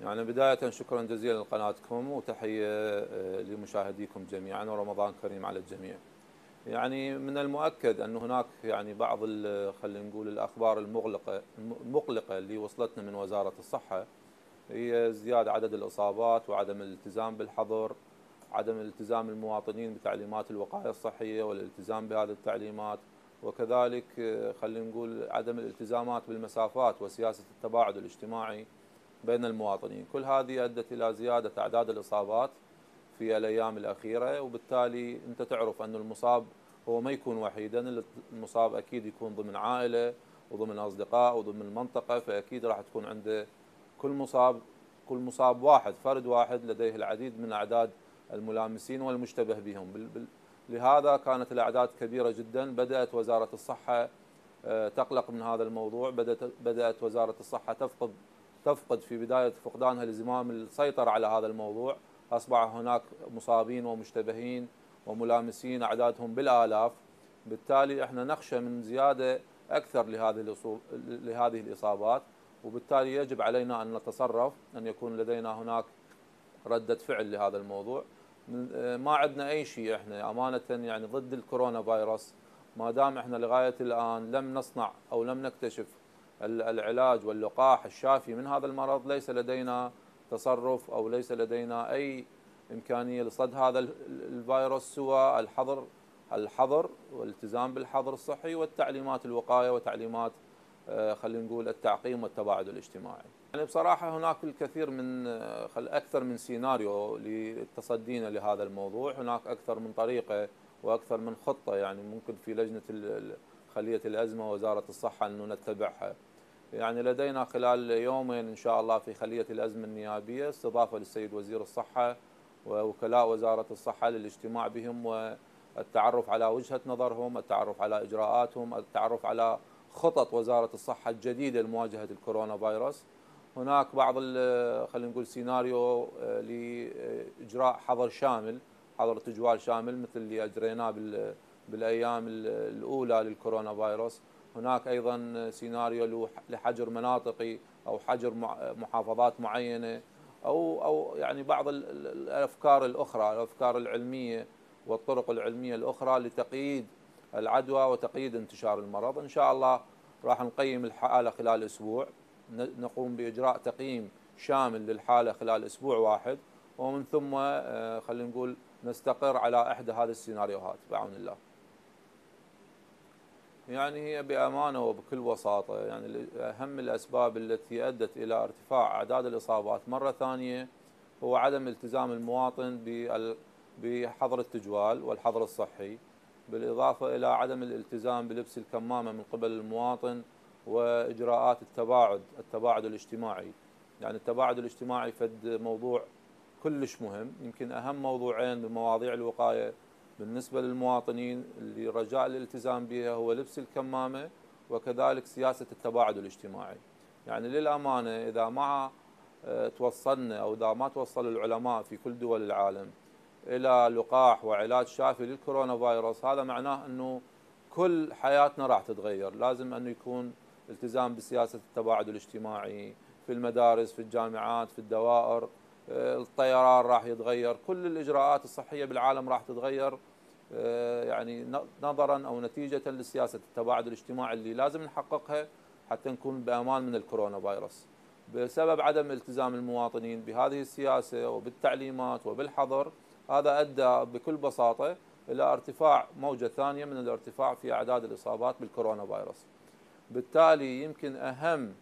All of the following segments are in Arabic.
يعني بداية شكرا جزيلا لقناتكم وتحية آه، لمشاهديكم جميعا ورمضان كريم على الجميع. يعني من المؤكد أن هناك يعني بعض خلينا نقول الأخبار المغلقة المقلقة اللي وصلتنا من وزارة الصحة هي زيادة عدد الإصابات وعدم الالتزام بالحظر عدم التزام المواطنين بتعليمات الوقاية الصحية والالتزام بهذه التعليمات وكذلك آه، خلينا نقول عدم الالتزامات بالمسافات وسياسة التباعد الاجتماعي بين المواطنين. كل هذه أدت إلى زيادة أعداد الإصابات في الأيام الأخيرة وبالتالي أنت تعرف أن المصاب هو ما يكون وحيدا المصاب أكيد يكون ضمن عائلة وضمن أصدقاء وضمن المنطقة فأكيد راح تكون عنده كل مصاب كل مصاب واحد فرد واحد لديه العديد من أعداد الملامسين والمشتبه بهم. لهذا كانت الأعداد كبيرة جدا. بدأت وزارة الصحة آه، تقلق من هذا الموضوع. بدأت, بدأت وزارة الصحة تفقد تفقد في بداية فقدانها لزمام السيطرة على هذا الموضوع. أصبح هناك مصابين ومشتبهين وملامسين أعدادهم بالآلاف. بالتالي إحنا نخشى من زيادة أكثر لهذه لهذه الإصابات وبالتالي يجب علينا أن نتصرف أن يكون لدينا هناك ردة فعل لهذا الموضوع. ما عندنا أي شيء إحنا أمانة يعني ضد الكورونا فيروس. ما دام إحنا لغاية الآن لم نصنع أو لم نكتشف العلاج واللقاح الشافي من هذا المرض ليس لدينا تصرف أو ليس لدينا أي إمكانية لصد هذا الفيروس سوى الحظر الحظر والالتزام بالحظر الصحي والتعليمات الوقاية وتعليمات آه، خلينا نقول التعقيم والتباعد الاجتماعي. يعني بصراحة هناك الكثير من آه، أكثر من سيناريو لتصدينا لهذا الموضوع. هناك أكثر من طريقة وأكثر من خطة يعني ممكن في لجنة خلية الأزمة وزارة الصحة أنه نتبعها. يعني لدينا خلال يومين إن شاء الله في خلية الأزمة النيابية استضافة للسيد وزير الصحة ووكلاء وزارة الصحة للاجتماع بهم والتعرف على وجهة نظرهم التعرف على إجراءاتهم التعرف على خطط وزارة الصحة الجديدة لمواجهة الكورونا فيروس. هناك بعض خلينا نقول سيناريو آه، لإجراء حظر شامل حظر تجوال شامل مثل اللي أجريناه بالأيام الأولى للكورونا فيروس. هناك أيضا سيناريو لحجر مناطقي أو حجر محافظات معينة أو أو يعني بعض الأفكار الأخرى الأفكار العلمية والطرق العلمية الأخرى لتقييد العدوى وتقييد انتشار المرض. إن شاء الله راح نقيم الحالة خلال أسبوع. نقوم بإجراء تقييم شامل للحالة خلال أسبوع واحد. ومن ثم آه، خلينا نقول نستقر على إحدى هذه السيناريوهات بعون الله. يعني هي بأمانة وبكل بساطة يعني أهم الأسباب التي أدت إلى ارتفاع أعداد الإصابات مرة ثانية هو عدم التزام المواطن بحظر التجوال والحظر الصحي بالإضافة إلى عدم الالتزام بلبس الكمامة من قبل المواطن وإجراءات التباعد التباعد الاجتماعي. يعني التباعد الاجتماعي فد موضوع كلش مهم يمكن أهم موضوعين بمواضيع الوقاية بالنسبة للمواطنين اللي رجاء الالتزام بها هو لبس الكمامة وكذلك سياسة التباعد الاجتماعي. يعني للأمانة إذا ما آه، توصلنا أو إذا ما توصل العلماء في كل دول العالم إلى لقاح وعلاج شافي للكورونا فيروس هذا معناه أنه كل حياتنا راح تتغير. لازم أنه يكون التزام بسياسة التباعد الاجتماعي في المدارس في الجامعات في الدوائر. الطيران راح يتغير كل الإجراءات الصحية بالعالم راح تتغير آه، يعني نظرا أو نتيجة لسياسة التباعد الاجتماعي اللي لازم نحققها حتى نكون بأمان من الكورونا فيروس. بسبب عدم التزام المواطنين بهذه السياسة وبالتعليمات وبالحظر هذا أدى بكل بساطة إلى ارتفاع موجة ثانية من الارتفاع في أعداد الإصابات بالكورونا فيروس. بالتالي يمكن أهم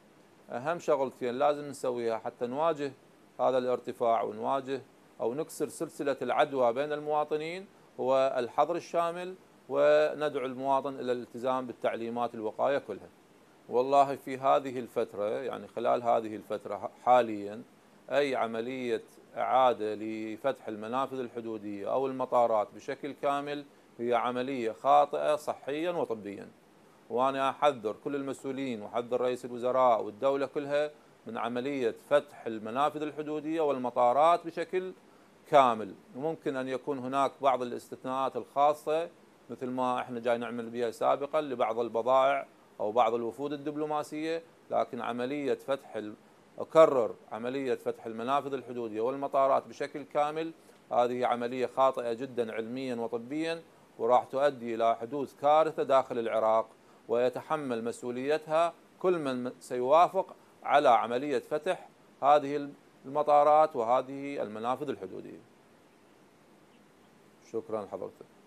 أهم شغلتين لازم نسويها حتى نواجه هذا الارتفاع ونواجه أو نكسر سلسلة العدوى بين المواطنين هو الحظر الشامل وندعو المواطن إلى الالتزام بالتعليمات الوقاية كلها. والله في هذه الفترة يعني خلال هذه الفترة حاليا أي عملية إعادة لفتح المنافذ الحدودية أو المطارات بشكل كامل هي عملية خاطئة صحيا وطبيا. وأنا أحذر كل المسؤولين وأحذر رئيس الوزراء والدولة كلها من عملية فتح المنافذ الحدودية والمطارات بشكل كامل. وممكن أن يكون هناك بعض الاستثناءات الخاصة مثل ما إحنا جاي نعمل بها سابقا لبعض البضائع أو بعض الوفود الدبلوماسية لكن عملية فتح أكرر عملية فتح المنافذ الحدودية والمطارات بشكل كامل هذه عملية خاطئة جدا علميا وطبيا وراح تؤدي إلى حدوث كارثة داخل العراق ويتحمل مسؤوليتها كل من سيوافق على عملية فتح هذه المطارات وهذه المنافذ الحدودية. شكرا حضرتك.